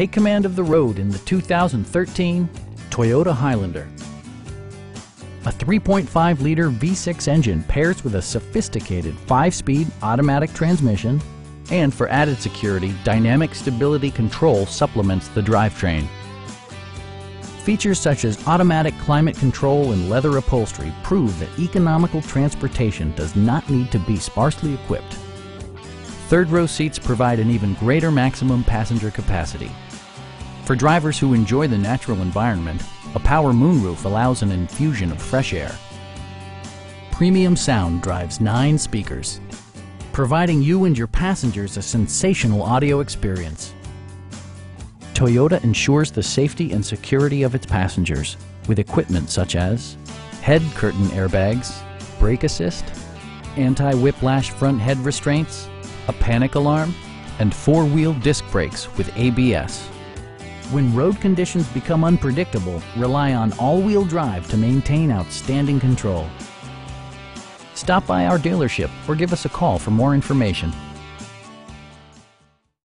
take command of the road in the 2013 Toyota Highlander. A 3.5-liter V6 engine pairs with a sophisticated 5-speed automatic transmission, and for added security, Dynamic Stability Control supplements the drivetrain. Features such as automatic climate control and leather upholstery prove that economical transportation does not need to be sparsely equipped. Third row seats provide an even greater maximum passenger capacity. For drivers who enjoy the natural environment, a power moonroof allows an infusion of fresh air. Premium sound drives nine speakers, providing you and your passengers a sensational audio experience. Toyota ensures the safety and security of its passengers with equipment such as head curtain airbags, brake assist, anti-whiplash front head restraints, a panic alarm, and four-wheel disc brakes with ABS. When road conditions become unpredictable, rely on all-wheel drive to maintain outstanding control. Stop by our dealership or give us a call for more information.